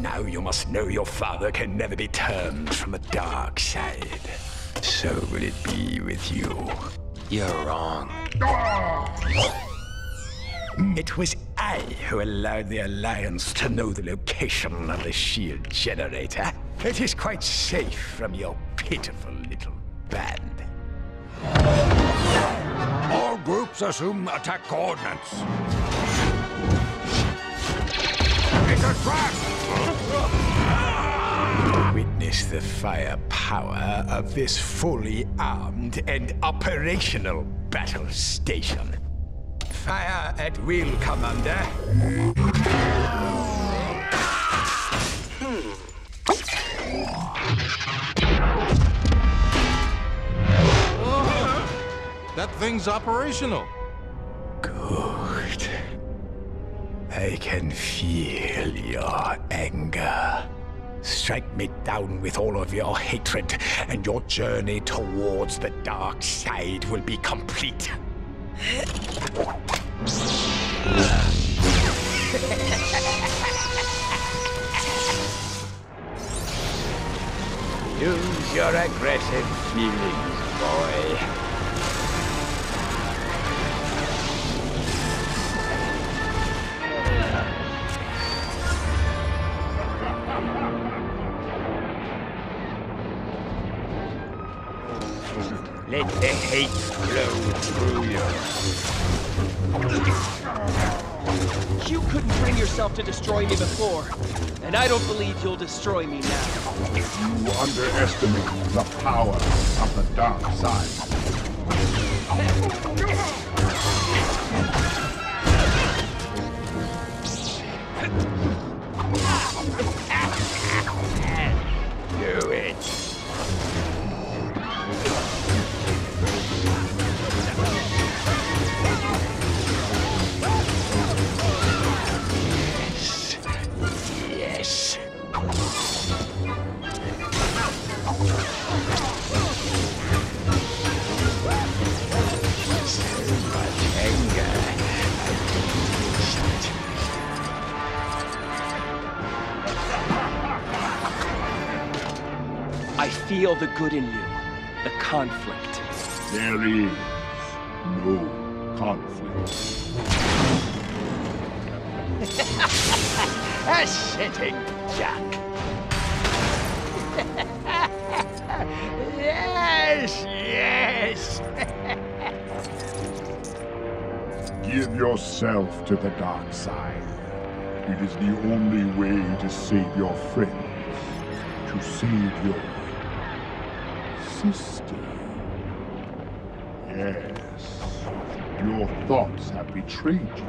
Now you must know your father can never be turned from the dark side. So will it be with you. You're wrong. It was I who allowed the Alliance to know the location of the shield generator. It is quite safe from your pitiful little band. All groups assume attack coordinates. It's a trap! Witness the firepower of this fully armed and operational battle station. Fire at will, Commander. That thing's operational. I can feel your anger. Strike me down with all of your hatred, and your journey towards the dark side will be complete. Use your aggressive feelings, boy. Let the hate flow through you. You couldn't bring yourself to destroy me before, and I don't believe you'll destroy me now. You underestimate the power of the dark side. I feel the good in you, the conflict. There is no conflict. A sitting Jack. yes, yes. Give yourself to the dark side. It is the only way to save your friends, to save your sister. Yes, your thoughts have betrayed you.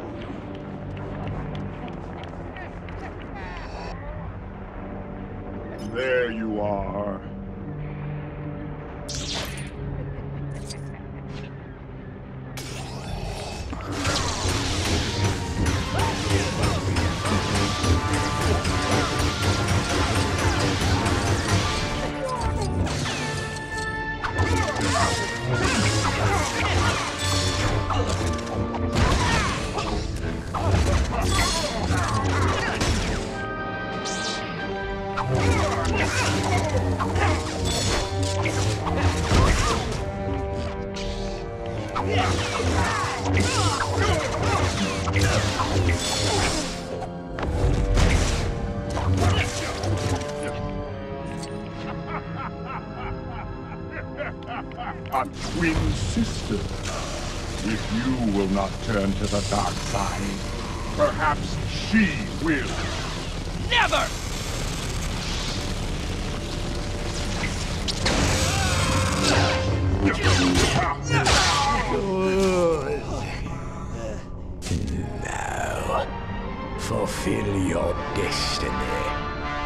There you are. A twin sister. If you will not turn to the dark side, perhaps she will. Never! Now, fulfill your destiny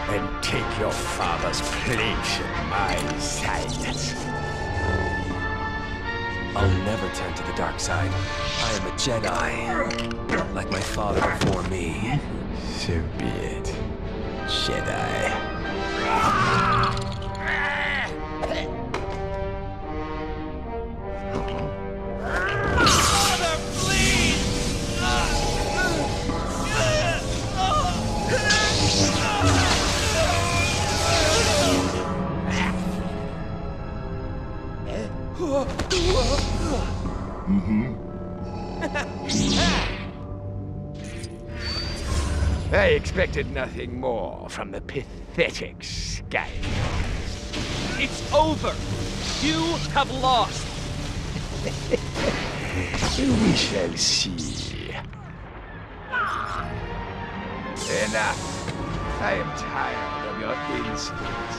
and take your father's place at my side. I'll never turn to the dark side. I am a Jedi. Like my father before me. So be it, Jedi. Expected nothing more from the pathetic Sky. It's over. You have lost. We shall see. Enough. I am tired of your insolence.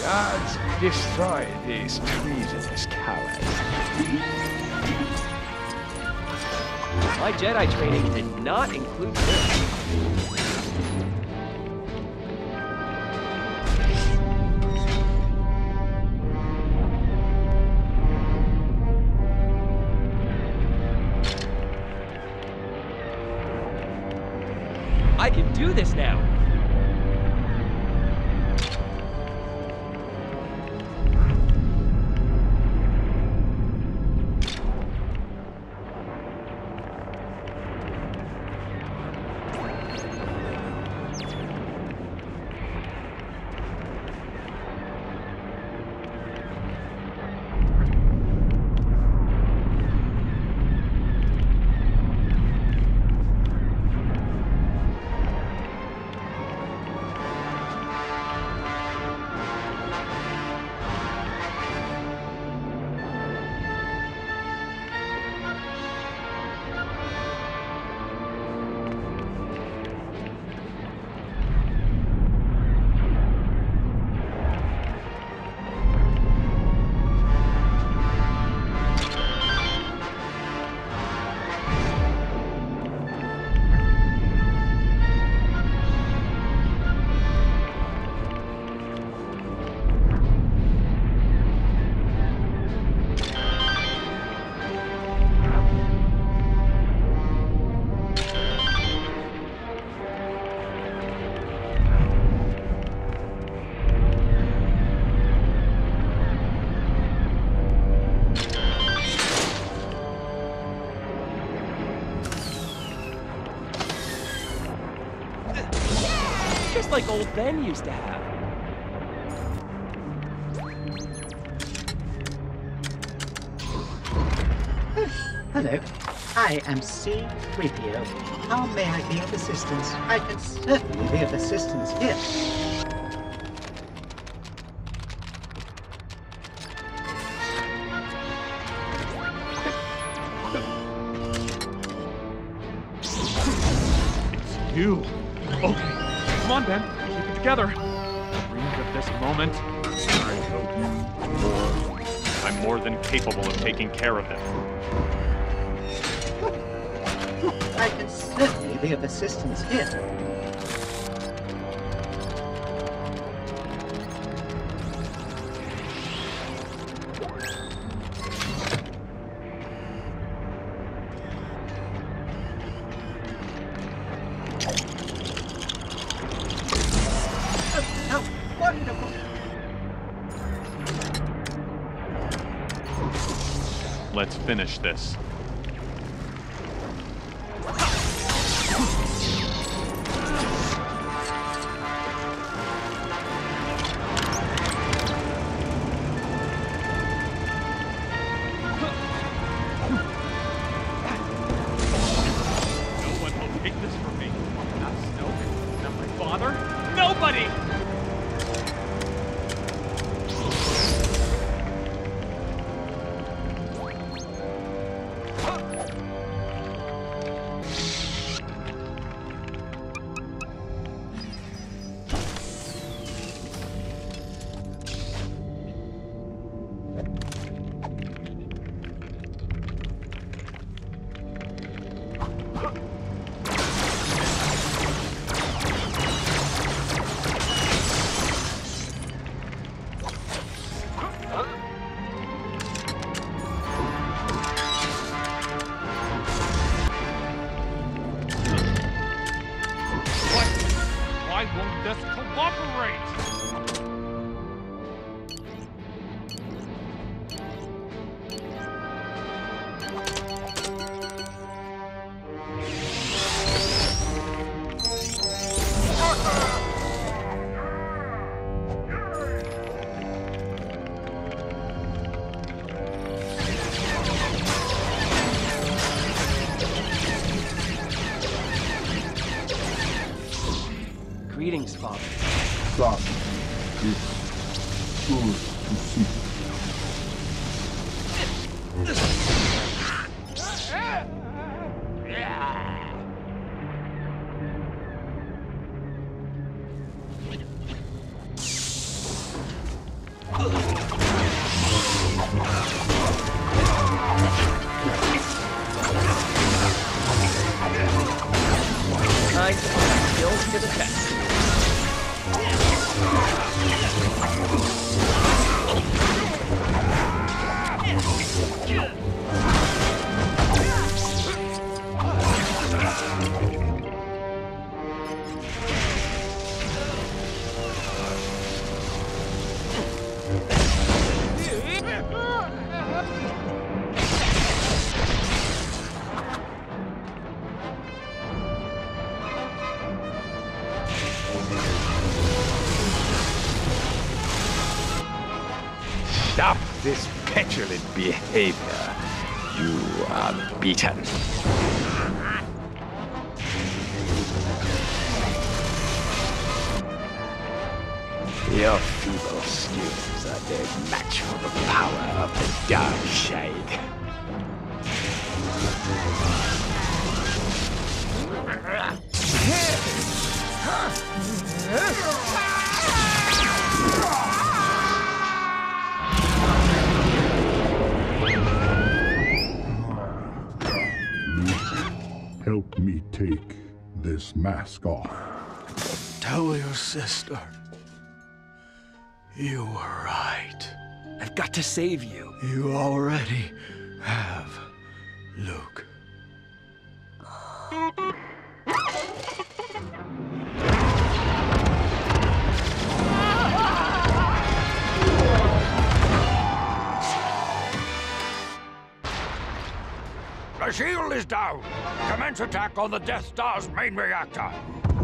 Gods, destroy these treasonous cowards. My Jedi training did not include this. Do this now. Like old Ben used to have. Hello, I am C-3PO. How may I be of assistance? I can certainly be of assistance here. Taking care of it. I can certainly be of assistance here. Finish this. Stop this petulant behavior. You are beaten. Your feeble skills are no match for the power of the dark Shade. Help me take this mask off. Tell your sister. You were right. I've got to save you. You already have, Luke. The shield is down. Commence attack on the Death Star's main reactor.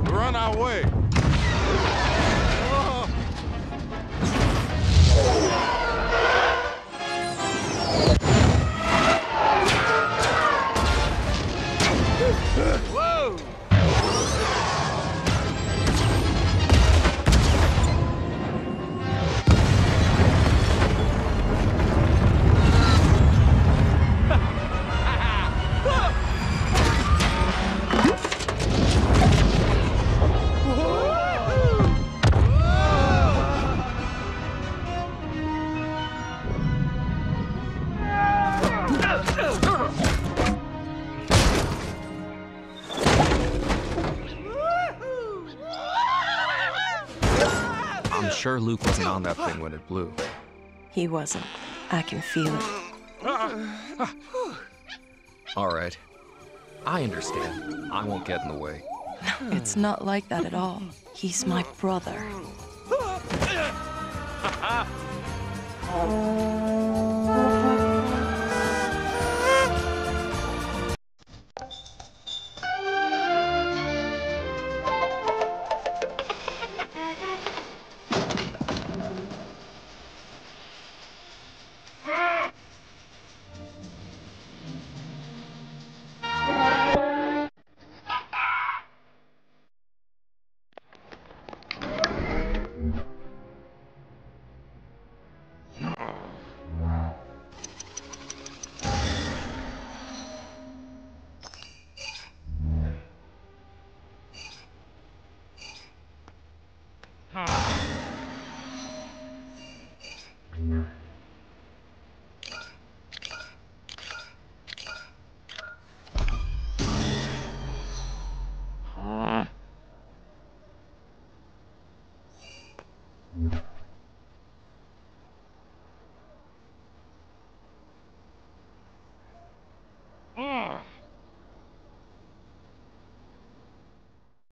We're on our way. Whoa! I'm sure Luke wasn't on that thing when it blew. He wasn't. I can feel it. All right. I understand. I won't get in the way. It's not like that at all. He's my brother. Oh.